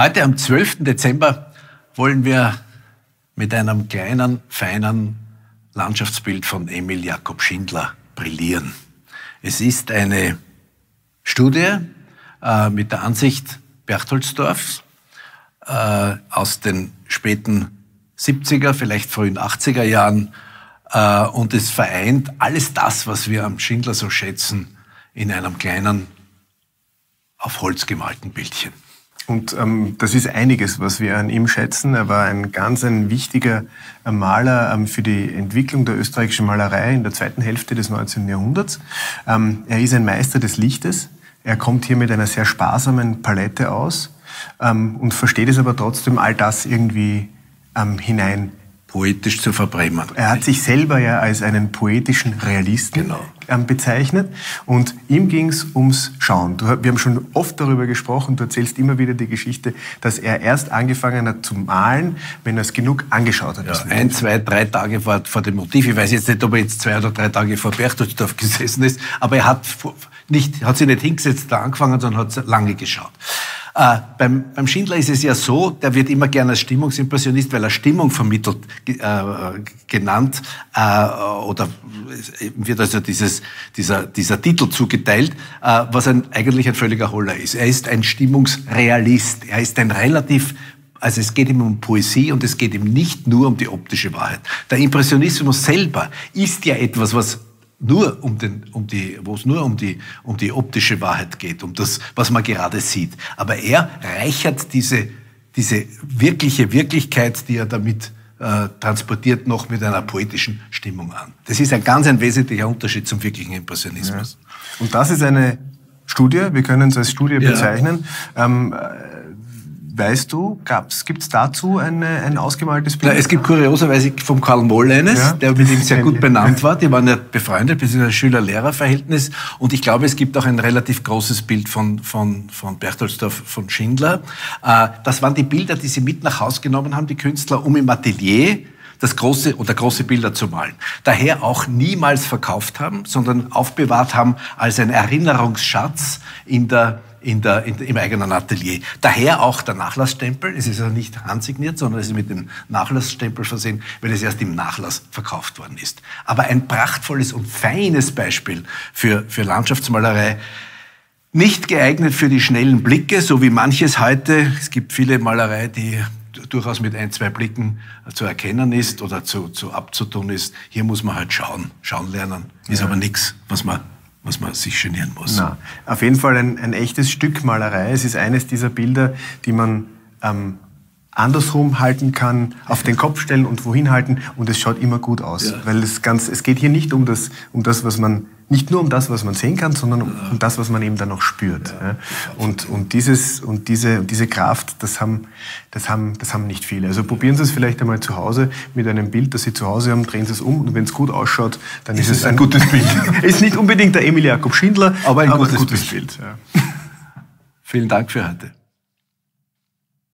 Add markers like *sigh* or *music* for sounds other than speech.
Heute am 12. Dezember wollen wir mit einem kleinen, feinen Landschaftsbild von Emil Jakob Schindler brillieren. Es ist eine Studie äh, mit der Ansicht Berchtoldsdorfs äh, aus den späten 70er, vielleicht frühen 80er Jahren. Äh, und es vereint alles das, was wir am Schindler so schätzen, in einem kleinen, auf Holz gemalten Bildchen. Und ähm, das ist einiges, was wir an ihm schätzen. Er war ein ganz ein wichtiger äh, Maler ähm, für die Entwicklung der österreichischen Malerei in der zweiten Hälfte des 19. Jahrhunderts. Ähm, er ist ein Meister des Lichtes. Er kommt hier mit einer sehr sparsamen Palette aus ähm, und versteht es aber trotzdem, all das irgendwie ähm, hinein poetisch zu verbrennen. Er hat sich selber ja als einen poetischen Realisten genau. Ähm, bezeichnet und ihm ging es ums Schauen. Du, wir haben schon oft darüber gesprochen, du erzählst immer wieder die Geschichte, dass er erst angefangen hat zu malen, wenn er es genug angeschaut hat. Ja, ein, zwei, drei Tage vor, vor, dem Motiv. Ich weiß jetzt nicht, ob er jetzt zwei oder drei Tage vor Berchtoldsdorf *laughs* gesessen ist, aber er hat, nicht, hat sich nicht hingesetzt, da angefangen, sondern hat lange geschaut. Äh, beim, beim Schindler ist es ja so, der wird immer gerne als Stimmungsimpressionist, weil er Stimmung vermittelt äh, genannt äh, oder wird also dieses, dieser, dieser Titel zugeteilt, äh, was ein, eigentlich ein völliger Holler ist. Er ist ein Stimmungsrealist. Er ist ein relativ also es geht ihm um Poesie und es geht ihm nicht nur um die optische Wahrheit. Der Impressionismus selber ist ja etwas, was nur um, den, um die, wo es nur um die, um die optische Wahrheit geht, um das, was man gerade sieht. Aber er reichert diese, diese wirkliche Wirklichkeit, die er damit äh, transportiert, noch mit einer poetischen Stimmung an. Das ist ein ganz ein wesentlicher Unterschied zum wirklichen Impressionismus. Ja. Und das ist eine Studie, wir können es als Studie ja. bezeichnen. Ähm, Weißt du, gibt es dazu eine, ein ausgemaltes Bild? Na, es gibt kurioserweise vom Karl Moll eines, ja, der mit ihm sehr *laughs* gut benannt war. Die waren ja befreundet, ein Schüler-Lehrer-Verhältnis. Und ich glaube, es gibt auch ein relativ großes Bild von, von, von Berchtoldsdorf von Schindler. Äh, das waren die Bilder, die sie mit nach Hause genommen haben, die Künstler, um im Atelier das große oder große Bilder zu malen. Daher auch niemals verkauft haben, sondern aufbewahrt haben als ein Erinnerungsschatz in der in der, in, im eigenen Atelier. Daher auch der Nachlassstempel. Es ist ja nicht handsigniert, sondern es ist mit dem Nachlassstempel versehen, weil es erst im Nachlass verkauft worden ist. Aber ein prachtvolles und feines Beispiel für, für Landschaftsmalerei. Nicht geeignet für die schnellen Blicke, so wie manches heute. Es gibt viele Malerei, die durchaus mit ein, zwei Blicken zu erkennen ist oder zu, zu abzutun ist. Hier muss man halt schauen, schauen lernen. Ist ja. aber nichts, was man was man sich genieren muss. Na, auf jeden Fall ein, ein echtes Stück Malerei. Es ist eines dieser Bilder, die man ähm, andersrum halten kann, auf den Kopf stellen und wohin halten und es schaut immer gut aus. Ja. Weil es, ganz, es geht hier nicht um das, um das, was man nicht nur um das, was man sehen kann, sondern um, um das, was man eben dann noch spürt. Ja, und, und, dieses, und diese, diese Kraft, das haben, das, haben, das haben nicht viele. Also probieren Sie es vielleicht einmal zu Hause mit einem Bild, das Sie zu Hause haben, drehen Sie es um und wenn es gut ausschaut, dann ist, ist es ein, ein gutes Bild. *laughs* ist nicht unbedingt der Emil Jakob Schindler, aber ein, aber gutes, ein gutes, Bild. Bild Vielen Dank für heute.